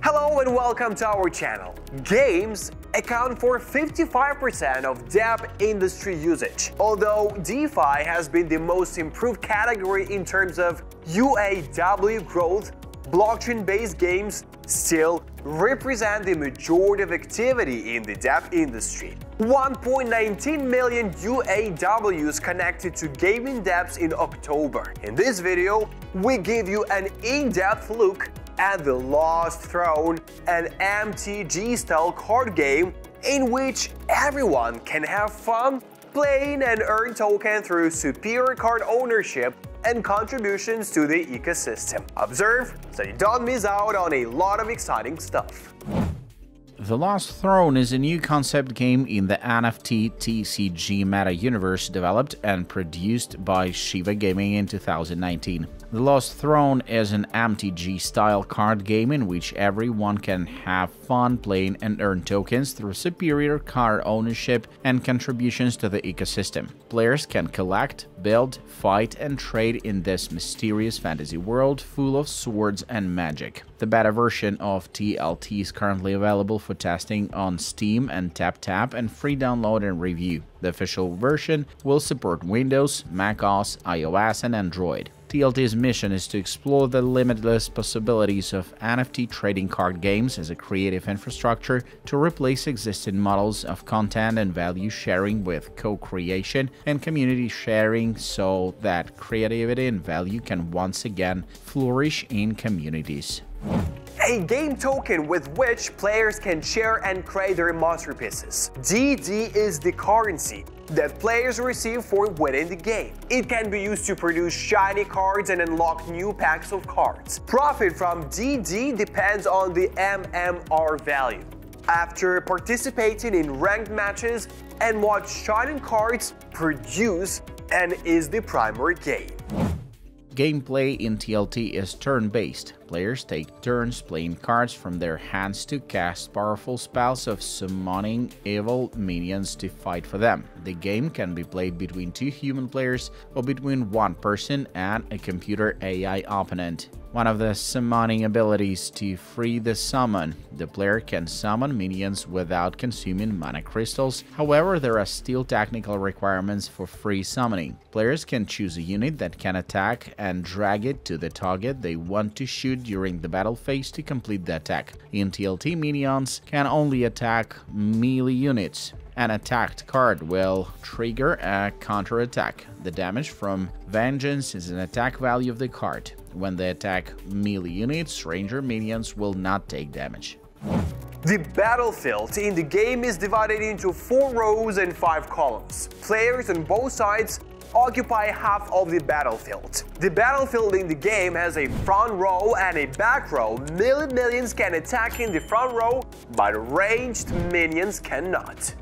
Hello and welcome to our channel. Games account for 55% of DApp industry usage. Although DeFi has been the most improved category in terms of UAW growth, blockchain-based games still represent the majority of activity in the DApp industry. 1.19 million UAWs connected to gaming dApps in October. In this video, we give you an in-depth look at The Lost Throne, an MTG-style card game in which everyone can have fun playing and earn token through superior card ownership and contributions to the ecosystem. Observe so you don't miss out on a lot of exciting stuff. The Lost Throne is a new concept game in the NFT TCG meta universe developed and produced by Shiva Gaming in 2019. The Lost Throne is an MTG-style card game in which everyone can have fun playing and earn tokens through superior card ownership and contributions to the ecosystem. Players can collect, build, fight, and trade in this mysterious fantasy world full of swords and magic. The beta version of TLT is currently available for testing on Steam and TapTap and free download and review. The official version will support Windows, macOS, iOS, and Android. TLT's mission is to explore the limitless possibilities of NFT trading card games as a creative infrastructure to replace existing models of content and value sharing with co-creation and community sharing so that creativity and value can once again flourish in communities a game token with which players can share and create their masterpieces. DD is the currency that players receive for winning the game. It can be used to produce shiny cards and unlock new packs of cards. Profit from DD depends on the MMR value. After participating in ranked matches and watch shining cards produce and is the primary game. Gameplay in TLT is turn-based. Players take turns playing cards from their hands to cast powerful spells of summoning evil minions to fight for them. The game can be played between two human players or between one person and a computer AI opponent one of the summoning abilities to free the summon. The player can summon minions without consuming mana crystals, however there are still technical requirements for free summoning. Players can choose a unit that can attack and drag it to the target they want to shoot during the battle phase to complete the attack. In TLT, minions can only attack melee units. An attacked card will trigger a counter attack. The damage from Vengeance is an attack value of the card. When they attack melee units, ranger minions will not take damage. The battlefield in the game is divided into 4 rows and 5 columns. Players on both sides occupy half of the battlefield. The battlefield in the game has a front row and a back row. Melee minions can attack in the front row, but ranged minions cannot.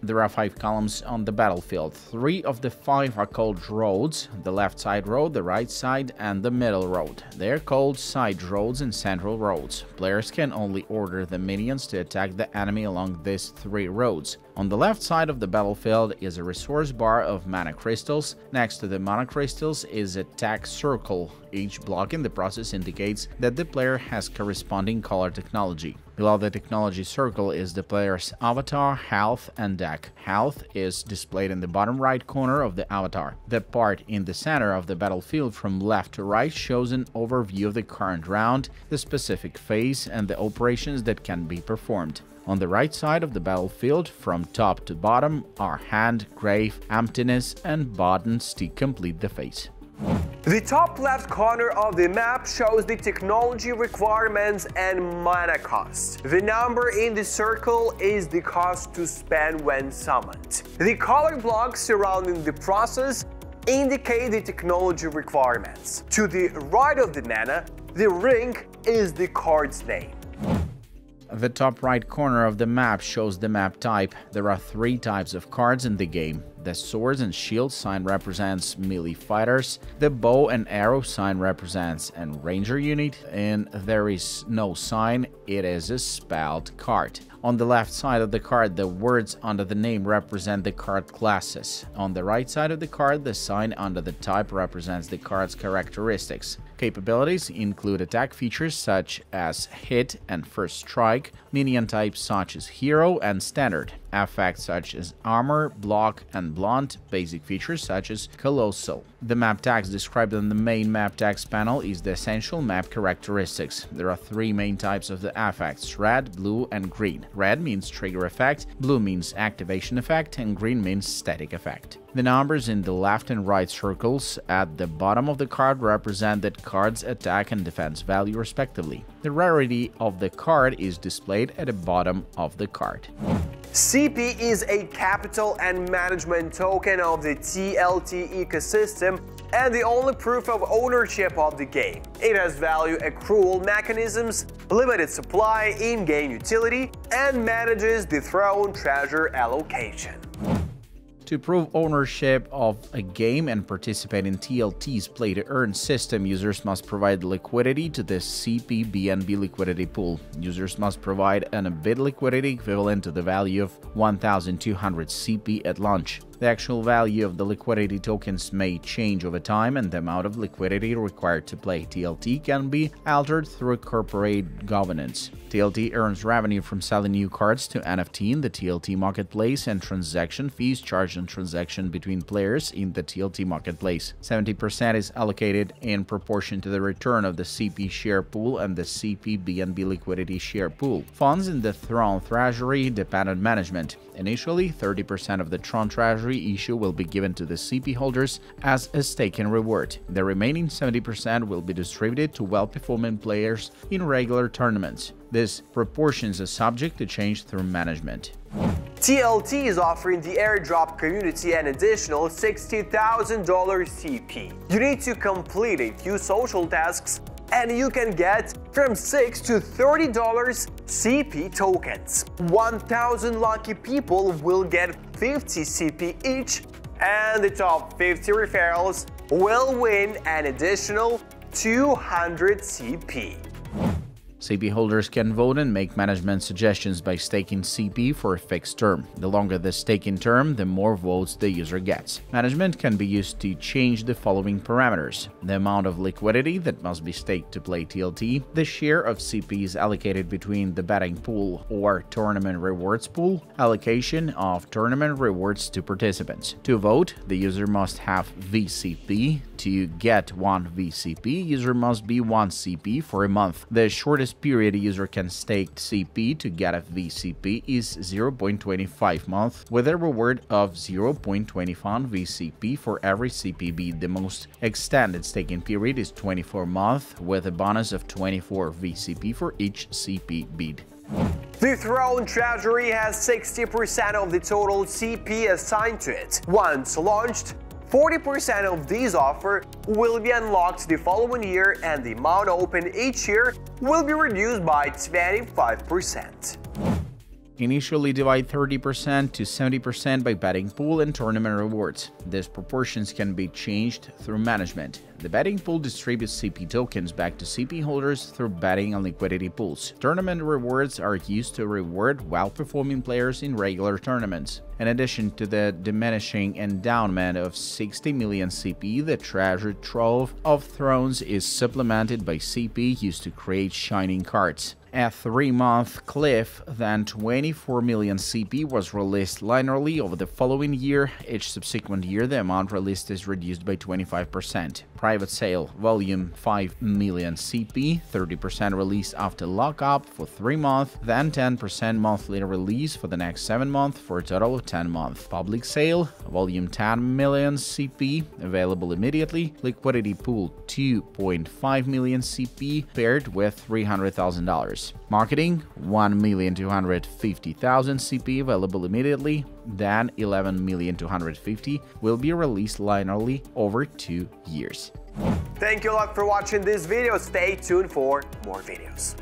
There are five columns on the battlefield. Three of the five are called roads, the left side road, the right side, and the middle road. They're called side roads and central roads. Players can only order the minions to attack the enemy along these three roads. On the left side of the battlefield is a resource bar of mana crystals. Next to the mana crystals is a tech circle. Each block in the process indicates that the player has corresponding color technology. Below the technology circle is the player's avatar, health, and deck. Health is displayed in the bottom right corner of the avatar. The part in the center of the battlefield from left to right shows an overview of the current round, the specific phase, and the operations that can be performed. On the right side of the battlefield, from top to bottom, are hand, grave, emptiness, and buttons to complete the phase. The top left corner of the map shows the technology requirements and mana cost. The number in the circle is the cost to spend when summoned. The color blocks surrounding the process indicate the technology requirements. To the right of the mana, the ring is the card's name. The top right corner of the map shows the map type. There are three types of cards in the game. The swords and shield sign represents melee fighters, the bow and arrow sign represents a ranger unit, and there is no sign, it is a spelled card. On the left side of the card, the words under the name represent the card classes. On the right side of the card, the sign under the type represents the card's characteristics. Capabilities include attack features such as hit and first strike, minion types such as hero and standard, effects such as armor, block, and blunt, basic features such as colossal. The map text described on the main map text panel is the essential map characteristics. There are three main types of the effects, red, blue, and green. Red means trigger effect, blue means activation effect, and green means static effect. The numbers in the left and right circles at the bottom of the card represent that card's attack and defense value respectively. The rarity of the card is displayed at the bottom of the card. CP is a capital and management token of the TLT ecosystem and the only proof of ownership of the game. It has value accrual mechanisms, limited supply, in-game utility, and manages the throne treasure allocation. To prove ownership of a game and participate in TLT's play to earn system, users must provide liquidity to the CPBNB liquidity pool. Users must provide an bid liquidity equivalent to the value of 1200 CP at launch. The actual value of the liquidity tokens may change over time, and the amount of liquidity required to play TLT can be altered through corporate governance. TLT earns revenue from selling new cards to NFT in the TLT marketplace and transaction fees charged on transaction between players in the TLT marketplace. 70% is allocated in proportion to the return of the CP share pool and the CP BNB liquidity share pool. Funds in the Throne Treasury depend on management. Initially, 30% of the Throne Treasury issue will be given to the CP holders as a stake in reward. The remaining 70% will be distributed to well-performing players in regular tournaments. This proportions are subject to change through management. TLT is offering the airdrop community an additional $60,000 CP. You need to complete a few social tasks and you can get from 6 to $30 CP tokens. 1,000 lucky people will get 50 CP each, and the top 50 referrals will win an additional 200 CP. CP holders can vote and make management suggestions by staking CP for a fixed term. The longer the staking term, the more votes the user gets. Management can be used to change the following parameters. The amount of liquidity that must be staked to play TLT, the share of CPs allocated between the betting pool or tournament rewards pool, allocation of tournament rewards to participants. To vote, the user must have VCP. To get one VCP, user must be 1 CP for a month. The shortest period a user can stake CP to get a VCP is 0.25 month, with a reward of 0.25 VCP for every CP bid. The most extended staking period is 24 months, with a bonus of 24 VCP for each CP bid. The Throne Treasury has 60% of the total CP assigned to it. Once launched, 40% of these offer will be unlocked the following year and the amount opened each year will be reduced by 25%. Initially divide 30% to 70% by betting pool and tournament rewards. These proportions can be changed through management. The betting pool distributes CP tokens back to CP holders through betting and liquidity pools. Tournament rewards are used to reward well-performing players in regular tournaments. In addition to the diminishing endowment of 60 million CP, the treasure trove of thrones is supplemented by CP used to create shining cards. A three-month cliff, then 24 million CP was released linearly over the following year. Each subsequent year, the amount released is reduced by 25%. Private sale, volume 5 million CP, 30% release after lockup for 3 months, then 10% monthly release for the next 7 months for a total of 10 months. Public sale, volume 10 million CP, available immediately. Liquidity pool 2.5 million CP, paired with $300,000. Marketing 1,250,000 CP, available immediately. Then 11,250 will be released linearly over 2 years. Thank you a lot for watching this video. Stay tuned for more videos.